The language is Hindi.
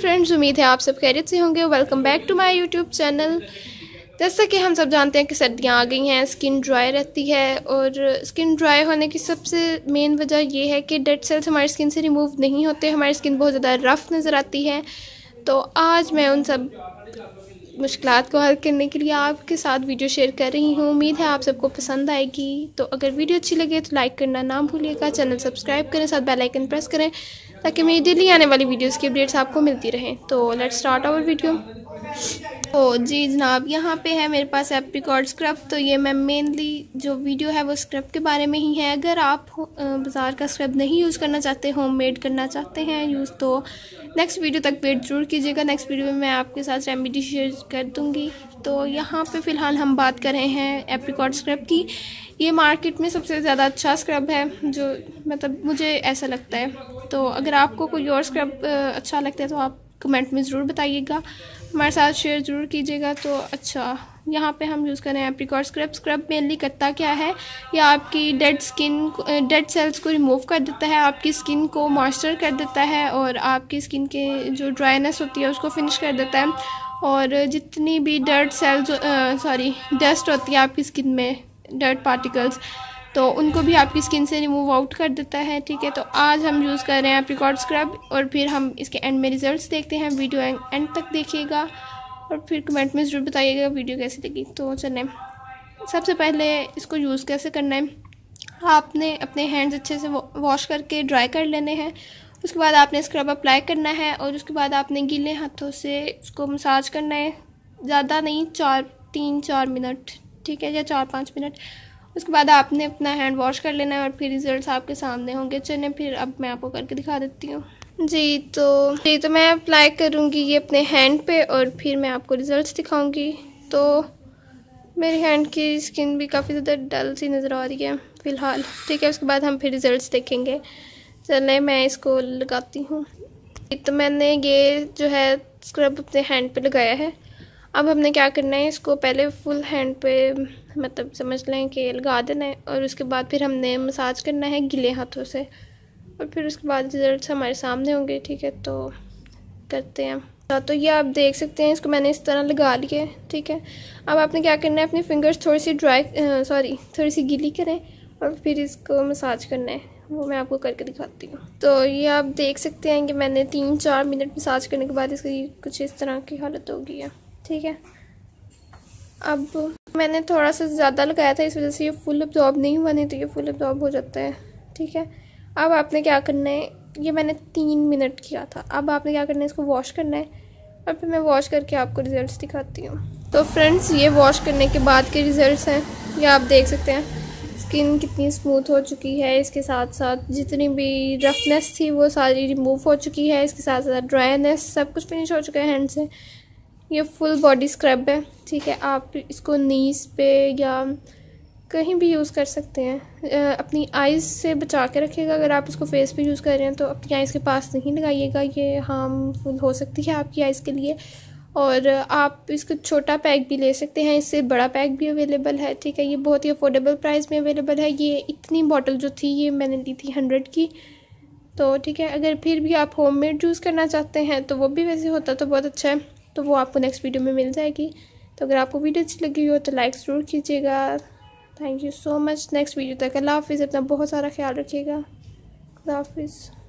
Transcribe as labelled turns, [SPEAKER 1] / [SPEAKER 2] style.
[SPEAKER 1] फ्रेंड्स उम्मीद है आप सब खैरियत से होंगे। Welcome back to my YouTube channel जैसा कि हम सब जानते हैं कि सर्दियाँ आ गई हैं स्किन ड्राई रहती है और स्किन ड्राई होने की सबसे मेन वजह यह है कि डेड सेल्स हमारी स्किन से रिमूव नहीं होते, हमारी स्किन बहुत ज़्यादा रफ़ नज़र आती है। तो आज मैं उन सब मुश्किल को हल करने के लिए आपके साथ वीडियो शेयर कर रही हूँ। उम्मीद है आप सबको पसंद आएगी। तो अगर वीडियो अच्छी लगे तो लाइक करना ना भूलिएगा चैनल सब्सक्राइब करें, साथ बेल आइकन प्रेस करें। ताकि मेरी डेली आने वाली वीडियोस की अपडेट्स आपको मिलती रहें। तो लेट्स स्टार्ट आवर वीडियो तो जी जनाब, यहाँ पे है मेरे पास एप्रिकॉर्ड स्क्रब तो ये मैं मेनली जो वीडियो है वो स्क्रब के बारे में ही है। अगर आप बाज़ार का स्क्रब नहीं यूज़ करना चाहते होम मेड करना चाहते हैं यूज़ तो नेक्स्ट वीडियो तक वेट ज़रूर कीजिएगा। नेक्स्ट वीडियो में मैं आपके साथ रेमेडी शेयर कर दूँगी। तो यहाँ पे फ़िलहाल हम बात कर रहे हैं एप्रिकॉर्ड स्क्रब की। ये मार्केट में सबसे ज़्यादा अच्छा स्क्रब है, जो मतलब मुझे ऐसा लगता है। तो अगर आपको कोई और स्क्रब अच्छा लगता है तो आप कमेंट में ज़रूर बताइएगा। हमारे साथ शेयर ज़रूर कीजिएगा तो अच्छा। यहाँ पे हम यूज़ कर रहे हैं एप्रिकॉट स्क्रब स्क्रब मेनली करता क्या है? या आपकी डेड स्किन डेड सेल्स को रिमूव कर देता है, आपकी स्किन को मॉइस्चर कर देता है, और आपकी स्किन के जो ड्राइनेस होती है उसको फिनिश कर देता है। और जितनी भी डर्ट सेल्स सॉरी डस्ट होती है आपकी स्किन में डर्ट पार्टिकल्स तो उनको भी आपकी स्किन से रिमूव आउट कर देता है, ठीक है? तो आज हम यूज़ कर रहे हैं एप्रिकॉट स्क्रब और फिर हम इसके एंड में रिजल्ट्स देखते हैं वीडियो एंड तक देखिएगा और फिर कमेंट में ज़रूर बताइएगा वीडियो कैसी लगी। तो चलें, सबसे पहले इसको यूज़ कैसे करना है? आपने अपने हैंड्स अच्छे से वॉश करके ड्राई कर लेने हैं। उसके बाद आपने स्क्रब अप्लाई करना है और उसके बाद आपने गीले हाथों से उसको मसाज करना है। ज़्यादा नहीं, चार, तीन, चार मिनट, ठीक है? या चार, पाँच मिनट। उसके बाद आपने अपना हैंड वॉश कर लेना है और फिर रिज़ल्ट आपके सामने होंगे। चलें फिर अब मैं आपको करके दिखा देती हूँ। जी तो जी तो मैं अप्लाई करूँगी ये अपने हैंड पे और फिर मैं आपको रिज़ल्ट दिखाऊँगी। तो मेरी हैंड की स्किन भी काफ़ी ज़्यादा डल सी नज़र आ रही है फ़िलहाल। ठीक है, उसके बाद हम फिर रिज़ल्ट देखेंगे। चलें मैं इसको लगाती हूँ। तो मैंने ये जो है स्क्रब अपने हैंड पे लगाया है। अब हमने क्या करना है इसको पहले फुल हैंड पे मतलब समझ लें कि लगा देना है और उसके बाद फिर हमने मसाज करना है गिले हाथों से। और फिर उसके बाद रिज़ल्ट हमारे सामने होंगे ठीक है? तो करते हैं। हाँ, तो ये आप देख सकते हैं इसको मैंने इस तरह लगा है ठीक है? अब आपने क्या करना है अपनी फिंगर्स थोड़ी सी ड्राई सॉरी थोड़ी सी गीली करें और फिर इसको मसाज करना है। वो मैं आपको करके दिखाती हूँ। तो ये आप देख सकते हैं कि मैंने तीन चार मिनट मसाज करने के बाद इसकी कुछ इस तरह की हालत होगी है। ठीक है। अब मैंने थोड़ा सा ज़्यादा लगाया था, इस वजह से ये फुल अब्जॉर्ब नहीं हुआ, नहीं तो ये फुल अब्जॉर्ब हो जाता है, ठीक है। अब आपने क्या करना है, ये मैंने तीन मिनट किया था। अब आपने क्या करना है, इसको वॉश करना है। और फिर मैं वॉश करके आपको रिज़ल्ट्स दिखाती हूँ। तो फ्रेंड्स ये वॉश करने के बाद के रिज़ल्ट्स हैं, ये आप देख सकते हैं। स्किन कितनी स्मूथ हो चुकी है, इसके साथ साथ जितनी भी रफनेस थी, वो सारी रिमूव हो चुकी है, इसके साथ साथ ड्राइनेस सब कुछ फिनिश हो चुका है हैंड से। ये फुल बॉडी स्क्रब है, ठीक है? आप इसको नीस पे या कहीं भी यूज़ कर सकते हैं। अपनी आइज़ से बचा के रखिएगा। अगर आप इसको फेस पे यूज़ कर रहे हैं तो अपनी आइज़ के पास नहीं लगाइएगा। ये हार्मफुल हो सकती है आपकी आइज़ के लिए। और आप इसको छोटा पैक भी ले सकते हैं। इससे बड़ा पैक भी अवेलेबल है, ठीक है? ये बहुत ही अफोर्डेबल प्राइस में अवेलेबल है। ये इतनी बॉटल जो थी, ये मैंने ली थी हंड्रेड की। तो ठीक है? अगर फिर भी आप होम मेड यूज़ करना चाहते हैं तो वो भी वैसे होता तो बहुत अच्छा है। तो वो आपको नेक्स्ट वीडियो में मिल जाएगी। तो अगर आपको वीडियो अच्छी लगी हो तो लाइक ज़रूर कीजिएगा। Thank you so much next video तक। अल्लाह हाफिज़। अपना बहुत सारा ख्याल रखिएगा। अल्लाह हाफिज़।